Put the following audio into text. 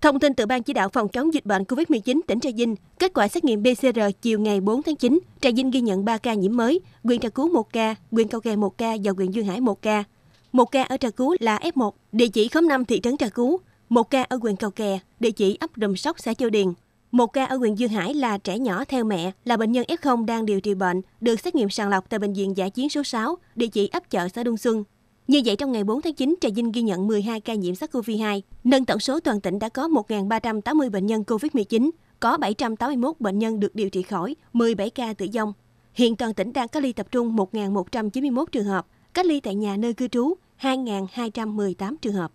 Thông tin từ Ban chỉ đạo phòng chống dịch bệnh COVID-19 tỉnh Trà Vinh, kết quả xét nghiệm PCR chiều ngày 4 tháng 9, Trà Vinh ghi nhận 3 ca nhiễm mới, huyện Trà Cú 1 ca, huyện Cầu Kè 1 ca và huyện Duyên Hải 1 ca. Một ca ở Trà Cú là F1, địa chỉ khóm 5 thị trấn Trà Cú. Một ca ở huyện Cầu Kè, địa chỉ ấp Đùm Sóc, xã Châu Điền. Một ca ở huyện Dương Hải là trẻ nhỏ theo mẹ, là bệnh nhân F0 đang điều trị bệnh, được xét nghiệm sàng lọc tại Bệnh viện Giả chiến số 6, địa chỉ ấp chợ xã Đông Xuân. Như vậy, trong ngày 4 tháng 9, Trà Vinh ghi nhận 12 ca nhiễm SARS-CoV-2, nâng tổng số toàn tỉnh đã có 1.380 bệnh nhân COVID-19, có 781 bệnh nhân được điều trị khỏi, 17 ca tử vong. Hiện toàn tỉnh đang cách ly tập trung 1.191 trường hợp, cách ly tại nhà nơi cư trú 2.218 trường hợp.